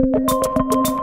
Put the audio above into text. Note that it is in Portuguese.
Música